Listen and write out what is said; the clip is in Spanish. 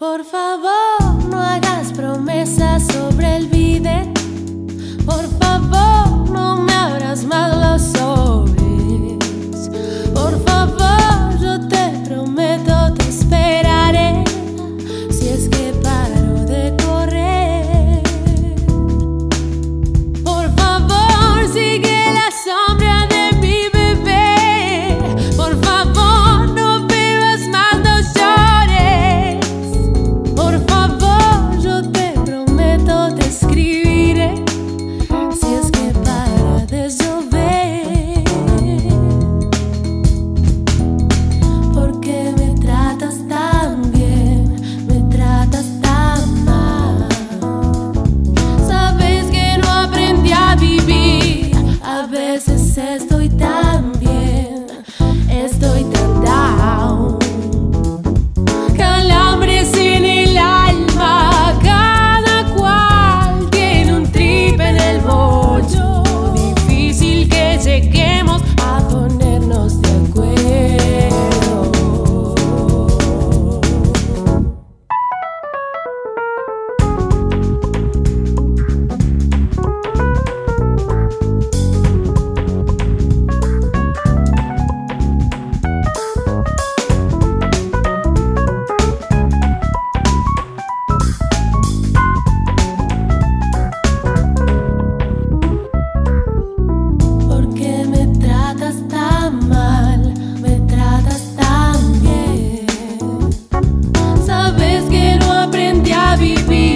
Por favor, no hagas promesas sobre el. happy we